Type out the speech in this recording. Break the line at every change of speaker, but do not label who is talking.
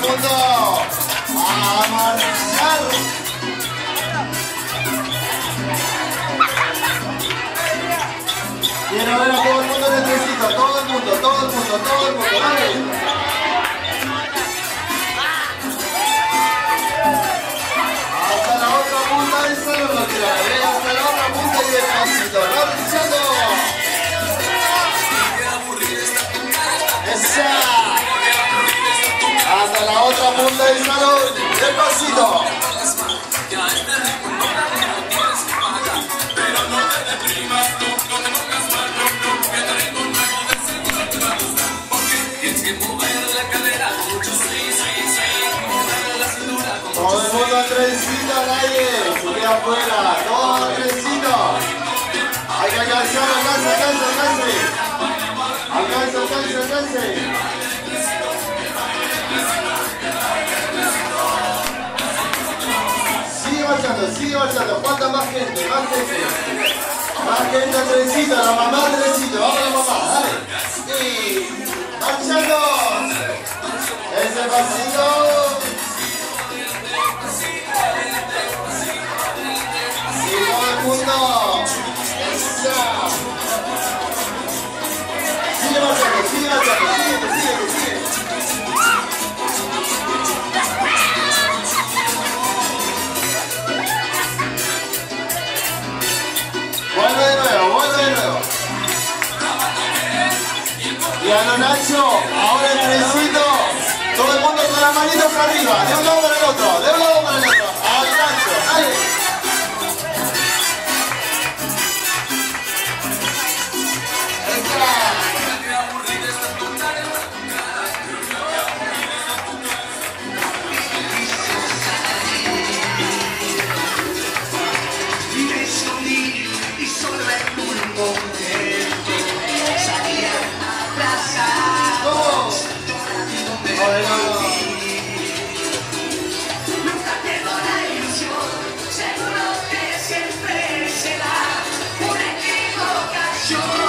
mundo a marchar. Quiero ver a todo el mundo en el todo el mundo, todo el mundo, todo el mundo, Punta del salón, despacito. Todo el mundo al trencito afuera, todo trencito. Hay que alcanzar, alcance, alcance, alcance. Alcance, alcance, alcance. Más gente, más gente. Más gente al trencito, la mamá trencito, vamos la mamá, dale. Y marchando. Ese pasito. Lo Nacho, ahora el trencito. Todo el mundo con las manitos arriba, sure.